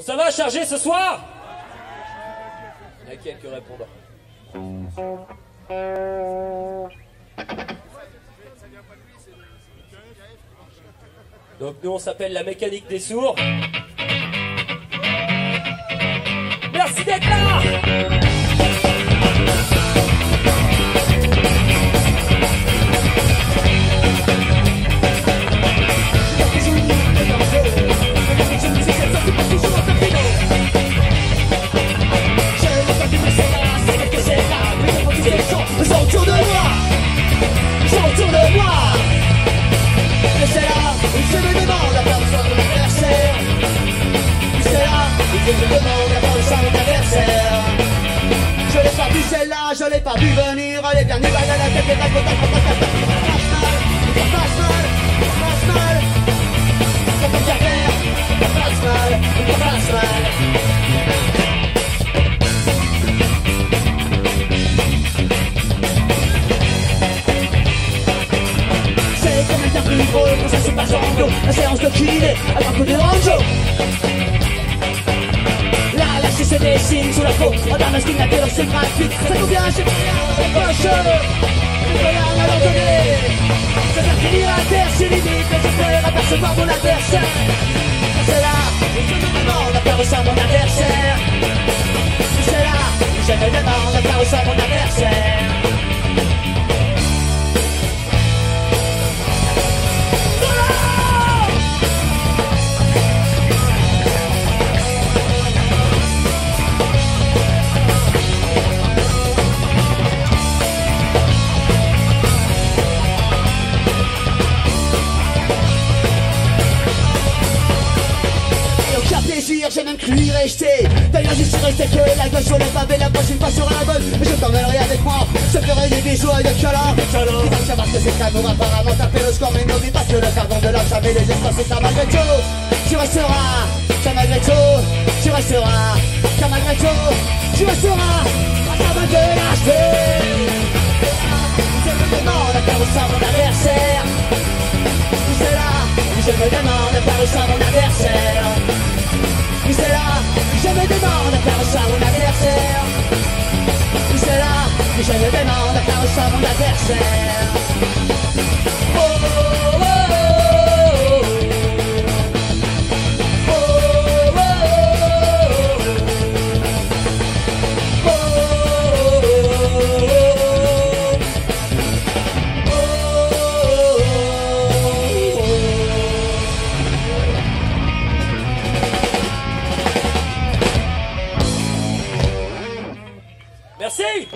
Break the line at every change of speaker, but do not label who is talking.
Ça va, chargé ce soir Il y a quelques répondants. Donc nous on s'appelle la mécanique des sourds. Merci d'être là
c'est là où je demande à personne mon adversaire. C'est là où je me demande à personne mon adversaire. Je l'ai pas vu celle-là, je l'ai pas vu venir. Nulle à la tête La séance de kiné à un coup de Là, la se dessine sous la peau En skin la terre c'est gratuit Ça tombe bien, j'ai rien les poches Je peux rien à leur donner Je vais finir à terre, c'est limite Mais j'espère apercevoir mon adversaire. C'est là je me demande à faire ça mon adversaire. C'est là je me demande à faire ça mon adversaire rester D'ailleurs j'y suis resté que la gueule sur le pavé La prochaine fois sera la bonne Et je t'emmènerai avec moi Je ferai des bisous et des câlins Tu vas savoir que c'est très bon apparemment Taper le score mais n'oublie pas que le carbone de l'homme Jamais les espaces c'est ça malgré tout. Tu resteras, ça malgré tout. Tu resteras, ça malgré tout. Tu resteras, ta main de lâcheté. Je me demande à faire ça mon adversaire. C'est là où je me demande à faire ça mon adversaire. C'est là où je me demande faire ça mon adversaire. C'est là où je me demande faire ça mon adversaire
Merci